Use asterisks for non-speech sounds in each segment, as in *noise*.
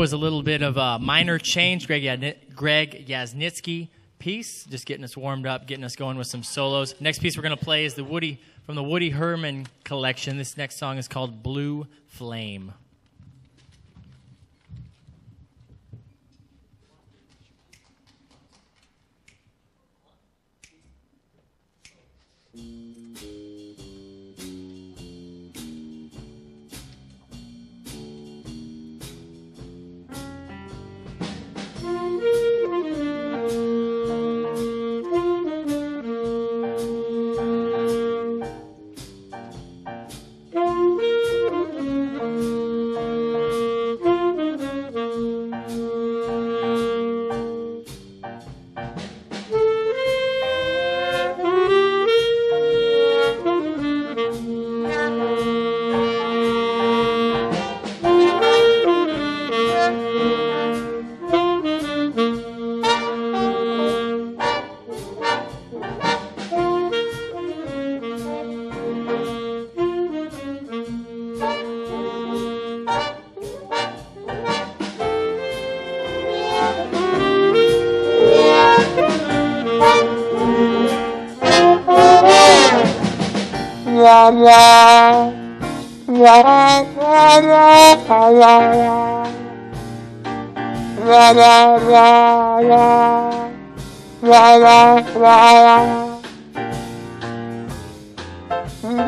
Was a little bit of a minor change. Greg, Yadni- Greg Yasinitsky piece, just getting us warmed up, getting us going with some solos. Next piece we're going to play is the Woody from the Woody Herman collection. This next song is called Blue Flame.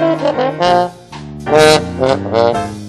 right, we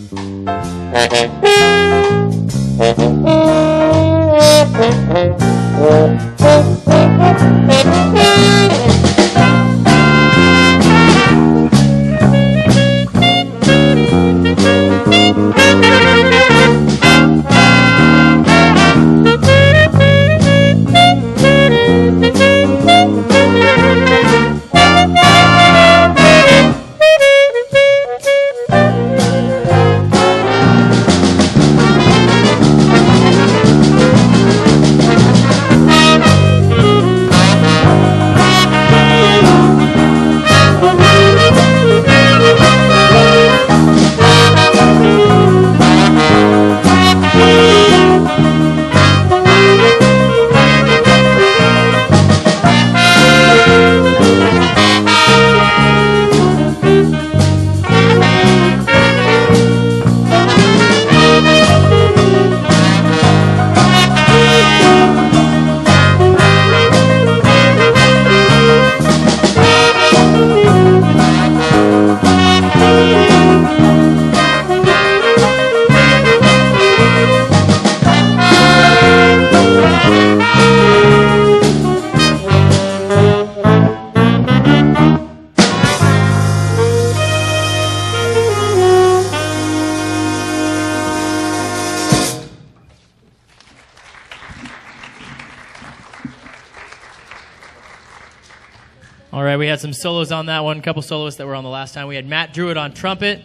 had some solos on that one, a couple soloists that were on the last time. We had Matt Druitt on trumpet,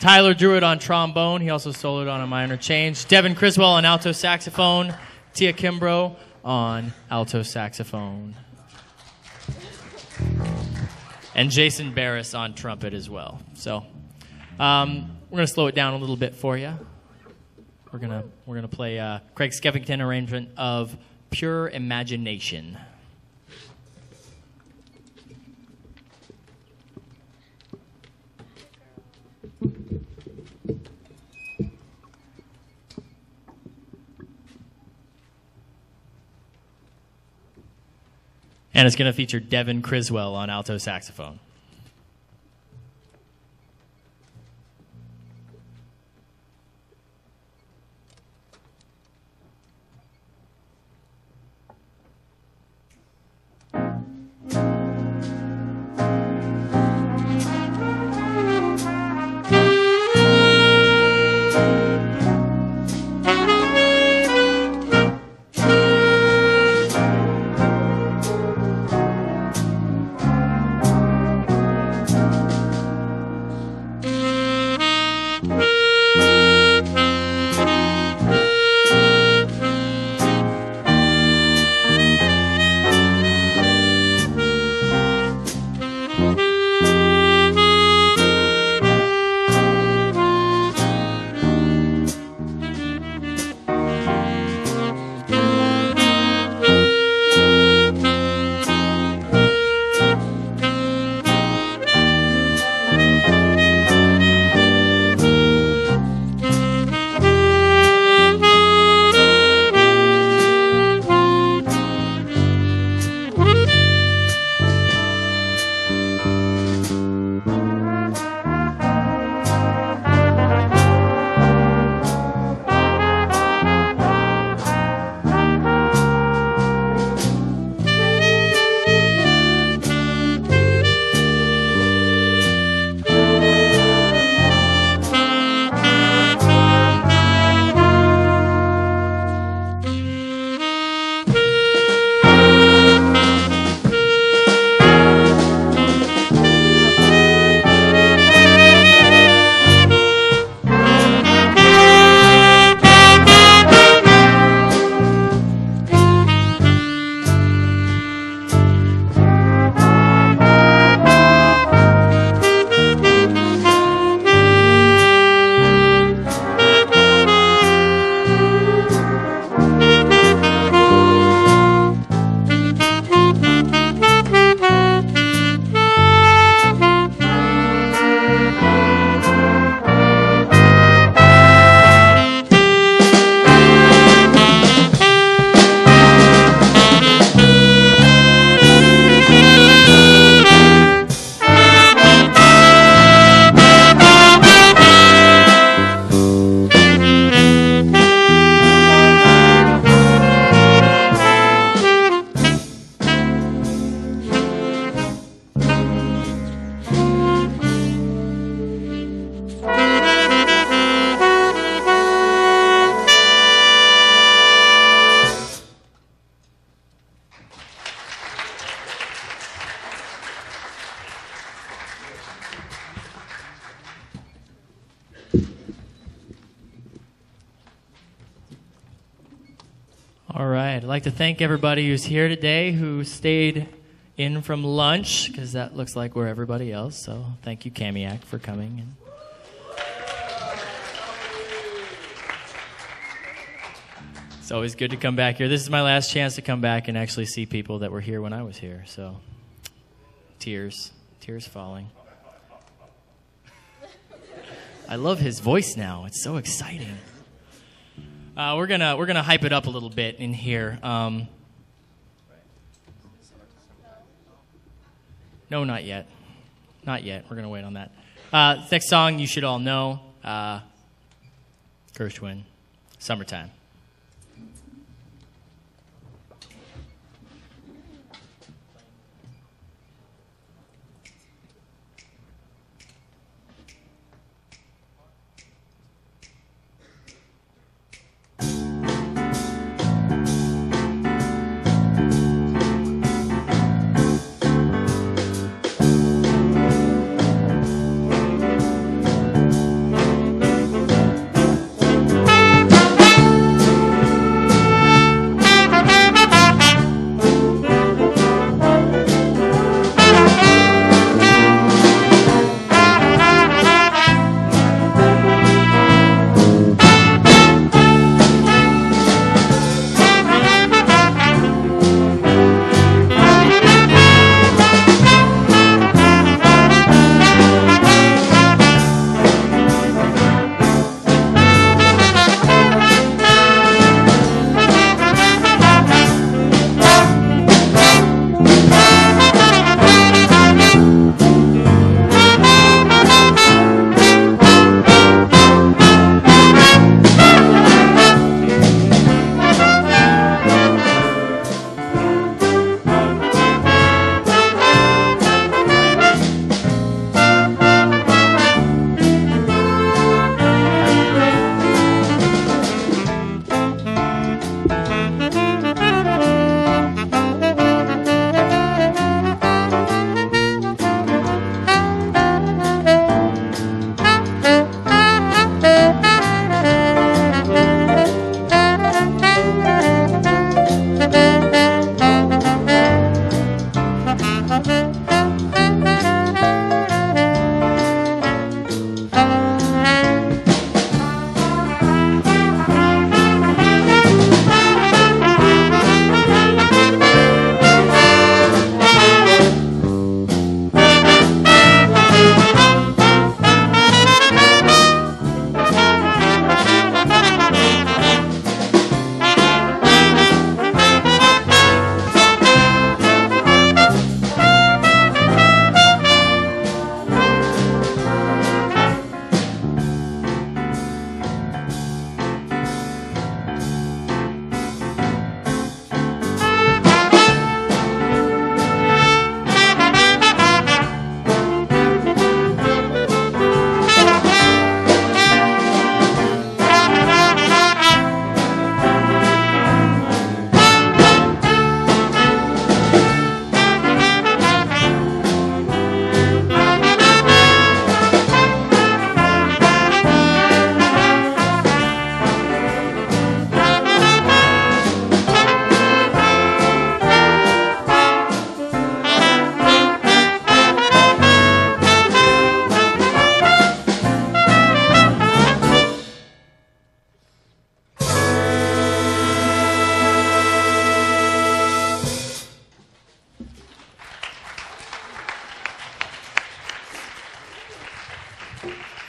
Tyler Druitt on trombone. He also soloed on a minor change. Devin Criswell on alto saxophone, Tia Kimbrough on alto saxophone, and Jason Barris on trumpet as well. So um, we're gonna slow it down a little bit for you. We're gonna we're gonna play uh, Craig Skeffington arrangement of "Pure Imagination." And it's going to feature Devin Criswell on alto saxophone. Like to thank everybody who's here today who stayed in from lunch because that looks like we're everybody else. So thank you, Kamiak, for coming. And it's always good to come back here. This is my last chance to come back and actually see people that were here when I was here. So tears, tears falling. I love his voice now. It's so exciting. Uh, we're gonna we're gonna hype it up a little bit in here. Um, no, not yet, not yet. We're gonna wait on that. Uh, next song you should all know, uh, Gershwin, "Summertime."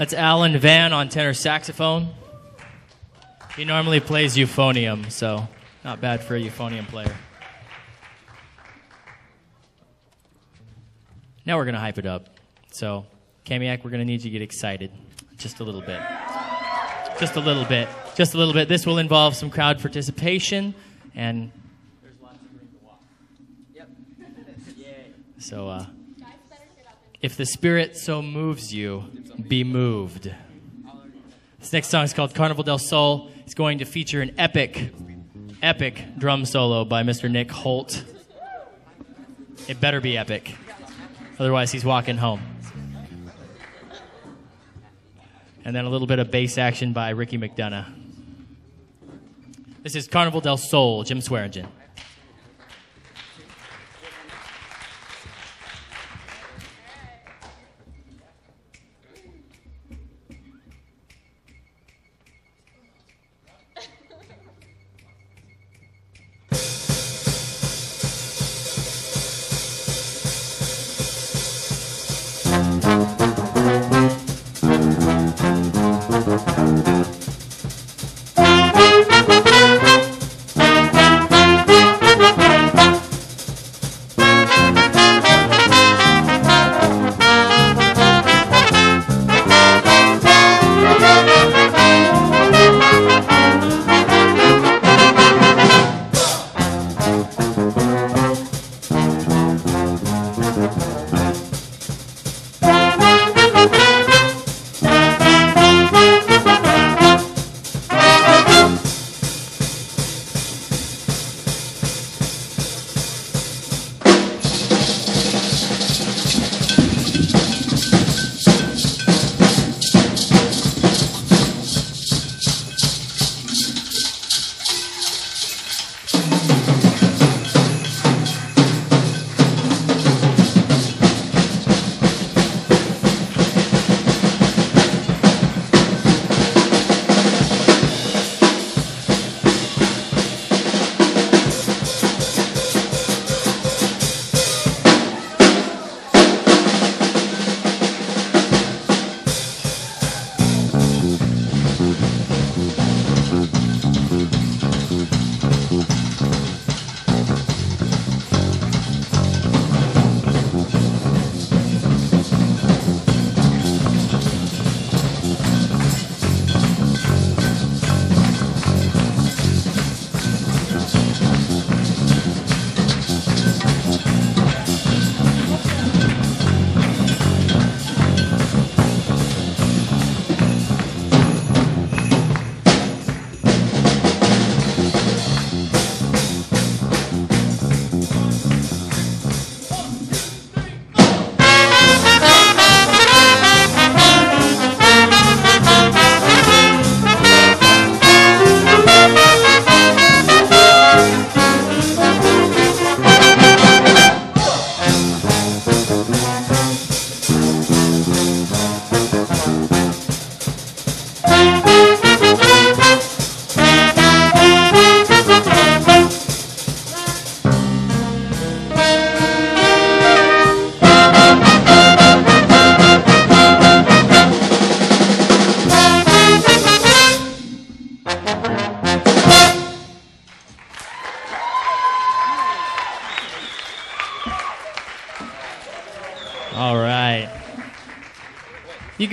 That's Alan Van on tenor saxophone. He normally plays euphonium, so not bad for a euphonium player. Now we're going to hype it up. So, Kamiak, we're going to need you to get excited just a little bit. Just a little bit. Just a little bit. This will involve some crowd participation, and there's lots of room to walk. Yep. So, uh, if the Spirit so moves you, be moved. This next song is called Carnival del Sol. It's going to feature an epic, epic drum solo by Mr. Nick Holt. It better be epic. Otherwise, he's walking home. And then a little bit of bass action by Ricky McDonough. This is Carnival del Sol, Jim Swearingen.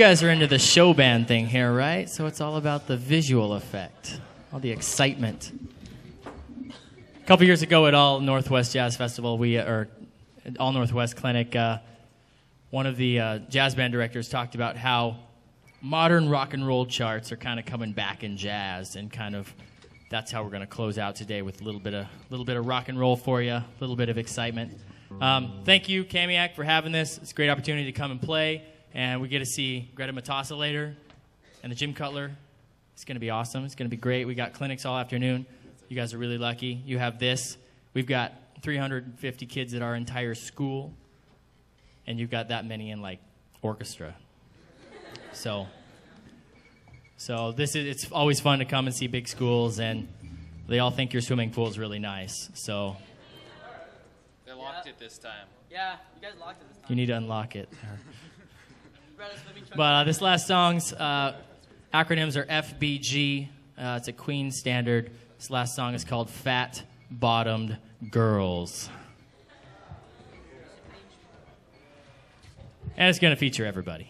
Guys are into the show band thing here, right? So it's all about the visual effect, all the excitement. A couple years ago at All Northwest Jazz Festival, we or All Northwest Clinic, uh, one of the uh, jazz band directors talked about how modern rock and roll charts are kind of coming back in jazz, and kind of that's how we're going to close out today with a little bit of a little bit of rock and roll for you, a little bit of excitement. Um, thank you, Kamiak, for having this. It's a great opportunity to come and play, and we get to see Greta Matassa later, and the Jim Cutler. It's going to be awesome. It's going to be great. We got clinics all afternoon. You guys are really lucky. You have this. We've got 350 kids at our entire school, and you've got that many in like orchestra. So, so this is it's always fun to come and see big schools, and they all think your swimming pool is really nice. So They locked it this time. Yeah, you guys locked it this time. you need to unlock it. *laughs* Brought a swimming trunk. But uh, this last song's uh, acronyms are FBG. Uh, it's a Queen standard. This last song is called Fat Bottomed Girls. And it's going to feature everybody.